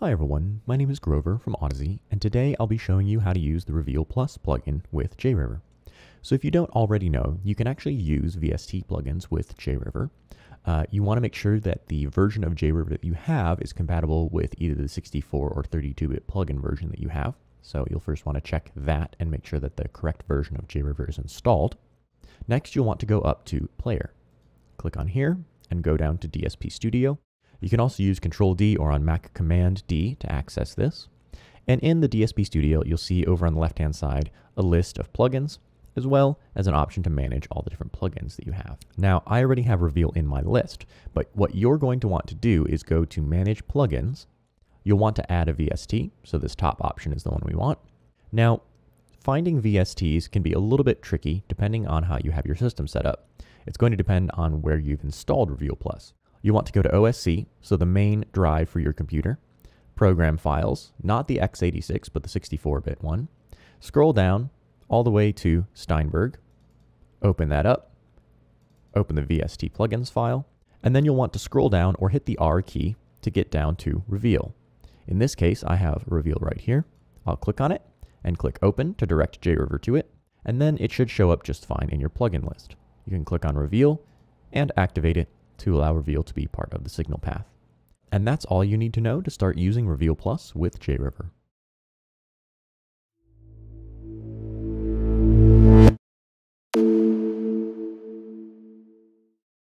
Hi everyone, my name is Grover from Audeze, and today I'll be showing you how to use the Reveal Plus plugin with JRiver. So if you don't already know, you can actually use VST plugins with JRiver. Uh, you want to make sure that the version of JRiver that you have is compatible with either the 64 or 32-bit plugin version that you have. So you'll first want to check that and make sure that the correct version of JRiver is installed. Next, you'll want to go up to Player. Click on here and go down to DSP Studio you can also use Control D or on Mac Command D to access this. And in the DSP Studio, you'll see over on the left-hand side a list of plugins, as well as an option to manage all the different plugins that you have. Now, I already have Reveal in my list, but what you're going to want to do is go to Manage Plugins. You'll want to add a VST, so this top option is the one we want. Now, finding VSTs can be a little bit tricky depending on how you have your system set up. It's going to depend on where you've installed Reveal Plus. You want to go to OSC, so the main drive for your computer, program files, not the x86, but the 64 bit one. Scroll down all the way to Steinberg, open that up, open the VST plugins file, and then you'll want to scroll down or hit the R key to get down to Reveal. In this case, I have Reveal right here. I'll click on it and click Open to direct JRiver to it, and then it should show up just fine in your plugin list. You can click on Reveal and activate it to allow Reveal to be part of the signal path. And that's all you need to know to start using Reveal Plus with JRiver.